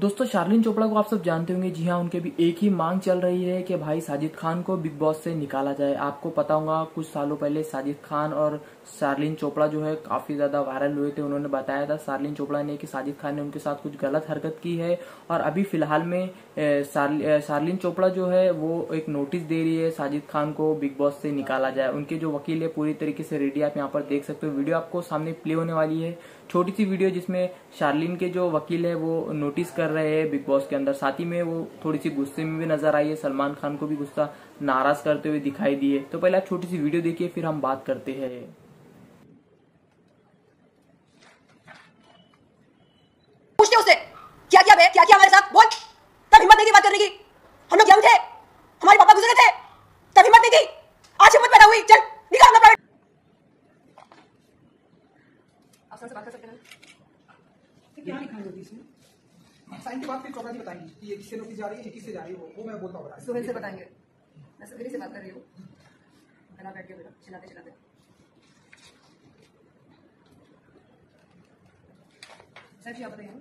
दोस्तों, शार्लिन चोपड़ा को आप सब जानते होंगे। जी हाँ उनके भी एक ही मांग चल रही है कि भाई साजिद खान को बिग बॉस से निकाला जाए। आपको पता होगा, कुछ सालों पहले साजिद खान और शार्लिन चोपड़ा जो है, काफ़ी ज़्यादा वायरल हुए थे, उन्होंने बताया था शार्लिन चोपड़ा ने कि साजिद खान ने उनके साथ कुछ गलत हरकत की है। और अभी फ़िलहाल में शार्लिन चोपड़ा जो है, वो एक नोटिस दे रही है साजिद खान को बिग बॉस से निकाला जाए। उनके जो वकील है, पूरी तरीके से रेडी, आप यहाँ पर देख सकते हो। वीडियो आपको सामने प्ले होने वाली है। छोटी सी वीडियो जिसमें शार्लिन के जो वकील है, वो नोटिस कर रहे हैं बिग बॉस के अंदर। साथ ही में वो थोड़ी सी गुस्से में भी नज़र आई है। सलमान खान को भी गुस्सा नाराज़ करते हुए दिखाई दिए। तो पहले आप छोटी सी वीडियो देखिए, फिर हम बात करते हैं। पूछते उससे क्या किया बे क्या हमारे साथ? बोल। तब हिम्मत नहीं थी बात करने की। हम लोग यंग थे। हमारे पापा गुजरे थे। तब हिम्मत नहीं थी आज हिम्मत पैदा हुई। चल। आप सर से बात कर सकते हैं? क्या लिखा है इसमें साइन के बाद फिर चौका जी बताएँगे कि ये किससे नौकरी जा रही है ये किससे जा रही है वो वो मैं बोलता हूँ सुहेल से बताएँगे। मैं सुहेल से बात कर रही हूँ। घना बैठ के बेटा चिल्लाते चिल्लाते। सर जी आप बताइए।